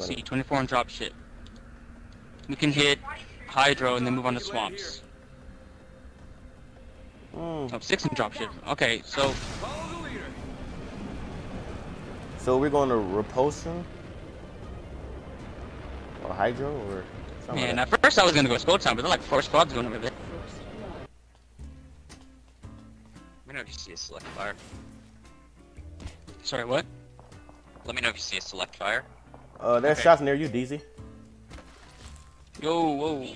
See, 24 on drop ship. We can hit Hydro and then move on to swamps. Mm. Oh, six in drop ship. Okay, so So we're going to Repulsor or hydro or something. man, like at first I was gonna go Skull Town, but they're like four squads going over there. Let me know if you see a select fire. Sorry, what? Let me know if you see a select fire. That. Uh, there's okay. shots near you, DZ. Yo, whoa.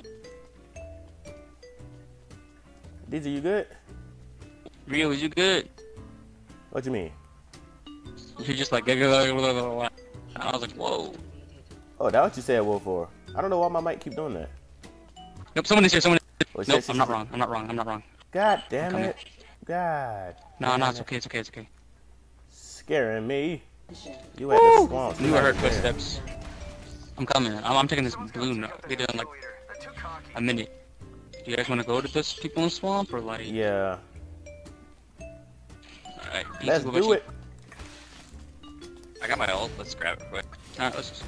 DZ, you good? Rio, is you good? What you mean? You're just like, I was like, whoa. Oh, that what you said wolf for? I don't know why my mic keep doing that. Nope, someone is here, someone is Oh, Nope, I'm not wrong, I'm not wrong, I'm not wrong. God damn it. God. No, damn no, it's okay, it's okay, it's okay. Scaring me. You at the swamp. Knew I heard footsteps. I'm coming. I'm, I'm taking this blue no- video in like a minute. Do you guys want to go to this people in the swamp or like? Yeah. Alright, Let's what about do you? it. I got my ult. Let's grab it quick. Alright, let's just.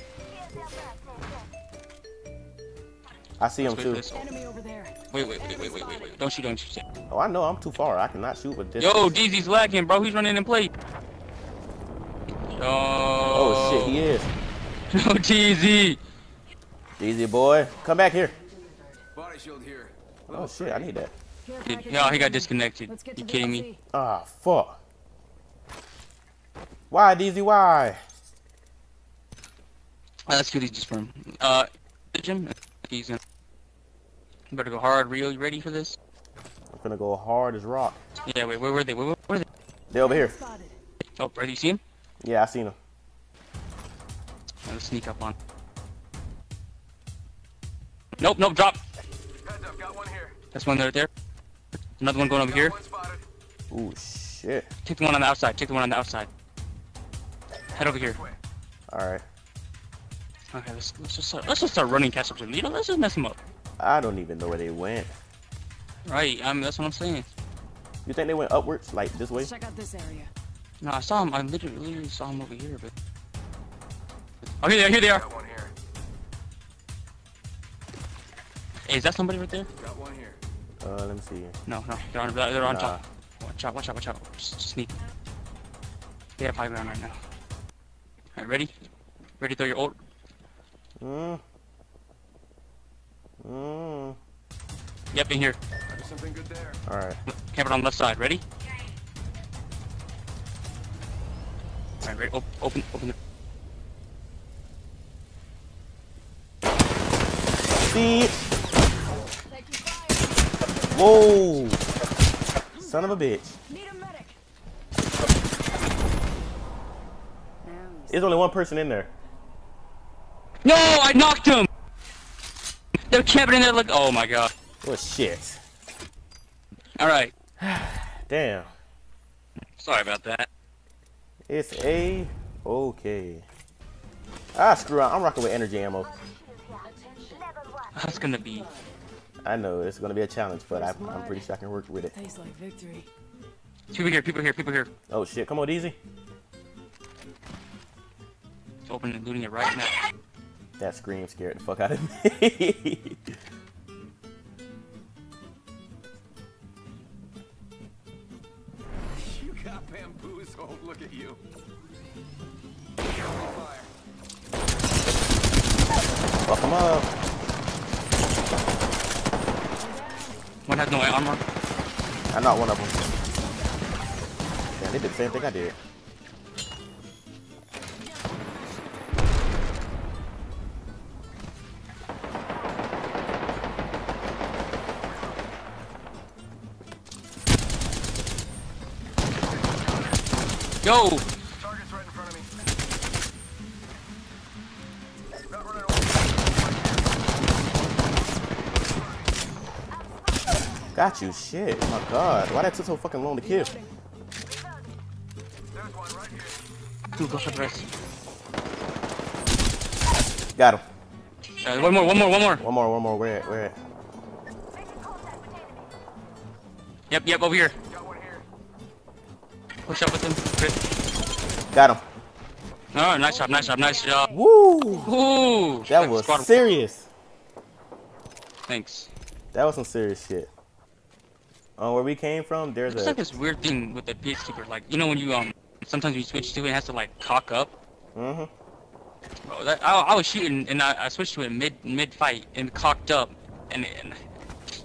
I see him Let's wait for too. this ult. Enemy over there. Wait, wait, wait, wait, wait, wait, wait. Don't shoot, don't shoot. Oh, I know. I'm too far. I cannot shoot with this. Yo, DZ's lagging, bro. He's running in play. Yo. Oh shit, he is. Yo, DZ. Easy boy. Come back here. Body shield here. Oh shit, I need that. Care Dude, package Yo, he got disconnected. You kidding me? Ah, fuck. Why, DZ? Why? Alright, let's do these just for him. Uh, Jim. He's gonna. You better go hard. real. you ready for this? I'm gonna go hard as rock. Yeah, wait, where were they? Where, where were they? They over here. Oh, ready? You see him? Yeah, I seen him. Let's sneak up on. Nope, nope, drop. Heads up, got one here. That's one right there. Another one going over here. Ooh, shit. Take the one on the outside. Take the one on the outside. Head over here. All right. Okay, let's, let's just start, let's just start running catch up to them. You know, let's just mess them up. I don't even know where they went. Right? I mean, that's what I'm saying. You think they went upwards, like this way? Check out this area. No, I saw him. I literally, literally saw him over here, but. Oh, here they are. Here they are. Got one here. Hey, is that somebody right there? Got one here. Uh, let me see. No, no, they're on, they're on Nah. top. Watch out! Watch out! Watch out! Just, just sneak. They have high ground right now. Alright, ready? Ready to throw your ult? Mm. Mm. Yep, in here. There's something good there. All right. Camera on the left side. Ready? Alright, ready? Op open, open the. See? Whoa! Son of a bitch. Need a medic. There's only one person in there. No, I knocked him. They're camping in there like. Oh my god. Oh shit. All right. Damn. Sorry about that. It's a okay. Ah, screw out. I'm rocking with energy ammo. That's gonna be. I know it's gonna be a challenge, but I, I'm pretty sure I can work with it. tastes like victory. People here. People here. People here. Oh shit! Come on, easy. It's open and looting it right now. That scream scared the fuck out of me. bamboozled. Look at you. Fire. Fuck him up. One has no armor. I'm not one of them. Damn, they did the same thing I did. Yo. Target's right in front of me. Not running over. Got you. Shit. Oh my god. Why that took so fucking long to kill? There's one right here. Two, go for the rest. Got him. Uh, one more. One more. One more. One more. One more. Where at? Where at? Yep. Yep. Over here. Got. Push up with him. Got him. Oh, nice job, nice job, nice job. Woo! Ooh, That was squad- serious. Thanks. That was some serious shit. Uh, where we came from, there's a It's a like this weird thing with the peacekeeper. Like, you know when you um, sometimes you switch to it, it has to like cock up. hmm Oh, that, I, I was shooting and I, I switched to it mid mid fight and cocked up, and and,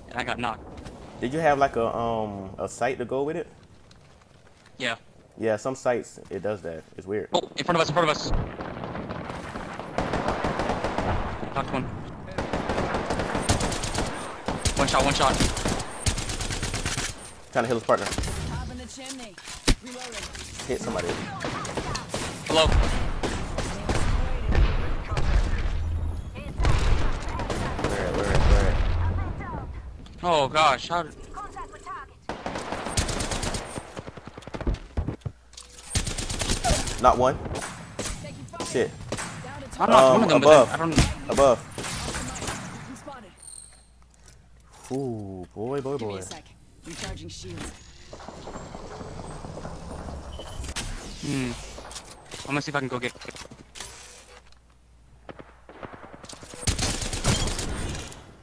and I got knocked. Did you have like a um a sight to go with it? Yeah. Yeah, some sights it does that. It's weird. Oh, in front of us, in front of us. Knocked one. One shot, one shot. Trying to heal his partner. Top in the chimney. Reloading. Hit somebody. Hello. Where at, where at, where? Oh gosh, how did... Not one. Shit. I top. knocked Um, one of them, above. but I don't. Above. Been. Ooh, boy, boy, Give me boy. a sec. Recharging shields. Hmm. I'm gonna see if I can go get.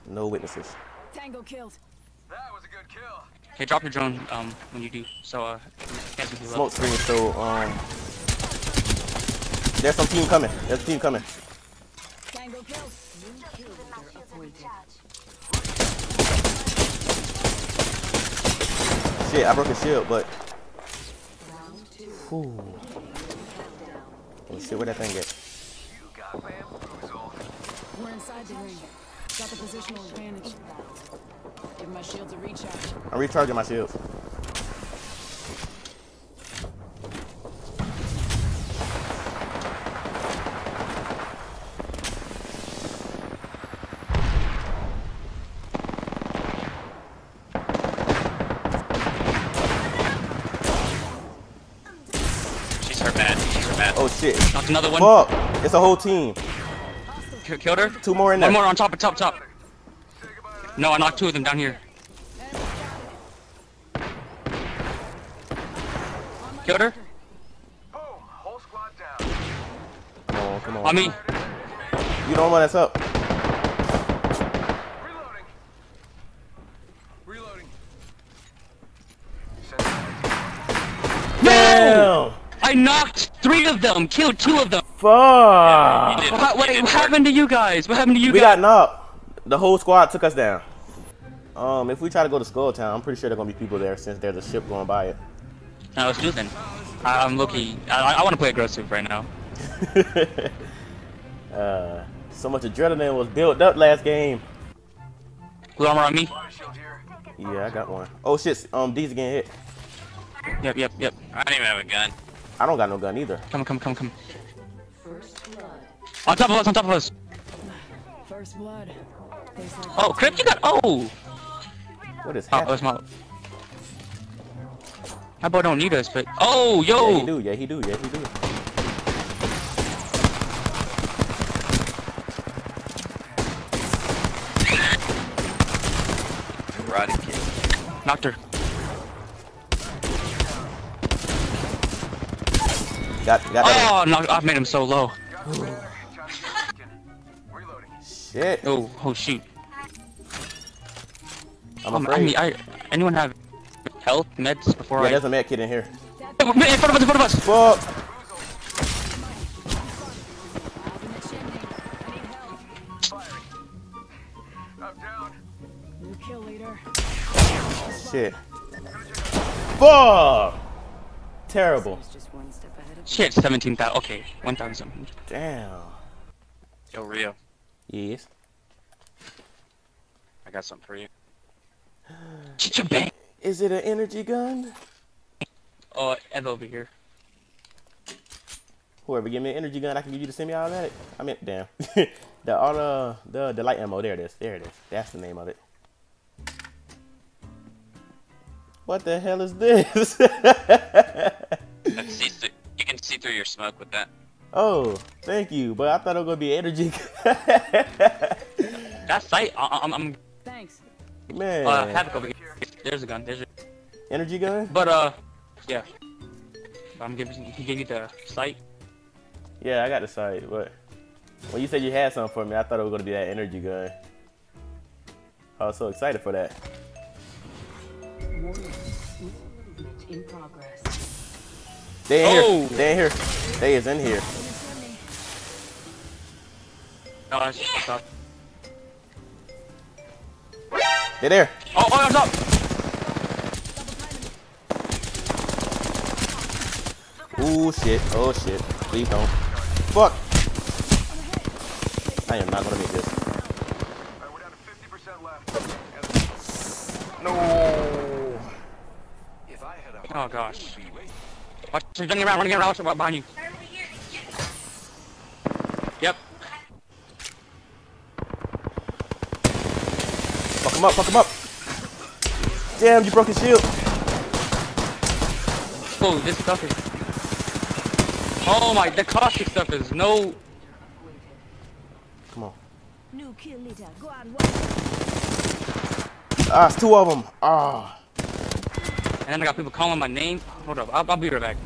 No witnesses. Tango killed. That was a good kill. Okay, drop your drone um when you do. So uh, Smoke screen, so um There's some team coming. There's a team coming. Tango killed. Shit, I broke his shield, but Ooh. Oh shit, where that thing at? You got bamboozled. We're inside the ring. Got the positional advantage. Give my shields a recharge. I'm recharging my shields. She's her bad. She's her bad. Oh shit. Knocked another one. Fuck! It's a whole team. K- killed her. Two more in there. One more on top, of top, top. No, I knocked two of them down here. Killed her. Boom. Whole squad down. Come on, come on. On me. You don't want us up. Reloading. Reloading. Send it. Damn! I knocked three of them. Killed two of them. Fuck! What, what, what happened to you guys? What happened to you We guys? We got knocked. The whole squad took us down. Um, if we try to go to Skull Town, I'm pretty sure there's gonna be people there since there's a ship going by it. No, let's do then. I, I'm lucky. I, I want to play aggressive right now. uh, so much adrenaline was built up last game. Blue armor on me. Body shield here. Yeah, I got one. Oh shit, um, D's getting hit. Yep, yep, yep. I don't even have a gun. I don't got no gun either. Come, come, come, come. On top of us, on top of us. First blood. Like Oh, Crip, you got. Oh! What is Oh, happening? that's my. My boy don't need us, but. Oh, yo! Yeah, he do. Yeah, he do. Yeah, he do. Karate kid. Knocked her. Got, got. Oh, no, I've made him so low. Got the banner. Johnny Chicken. Reloading. Shit. Oh, oh, shoot. I'm Um, I mean, I. Anyone have health meds before yeah, I. there's a med kit in here. Oh, in front of us, in front of us! Fuck! Top in the chimney. I need help. Firing. I'm down. New kill leader. Shit. Fuck! Terrible. It's just one step ahead of Shit, 17,000. Okay, 1,000. Damn. Yo, Rio, Yes. I got something for you. Chicha-bang! Is it an energy gun? Oh, Ev over here. Whoever give me an energy gun, I can give you the semi-automatic. I mean, damn. the auto, the the light ammo. There it is. There it is. That's the name of it. What the hell is this? smoke with that. oh, thank you. But I thought it was gonna be energy. That sight, I, I'm, I'm, Thanks. Man, uh, Havoc over here. There's a gun, there's a, energy gun. but, uh, yeah. I'm giving, he gave you the sight. Yeah, I got the sight, but when you said you had something for me, I thought it was gonna be that energy gun. I was so excited for that. They in Oh! here. They in here. They is in here. No, that's. They there. Oh, oh, it's up! Ooh shit. Oh shit. Please don't. Fuck. I am not gonna make this. Alright, we're down to 50% left. No. If I had a Oh gosh. Watch, she's running around, running around, watch behind you. Yep. Fuck him up. Fuck him up. Damn, you broke his shield. Oh, this stuff is. Oh my, the caustic stuff is no. Come on. New kill leader. Go on. Ah, it's two of them. Ah. And then I got people calling my name. Hold up, I'll, I'll be right back.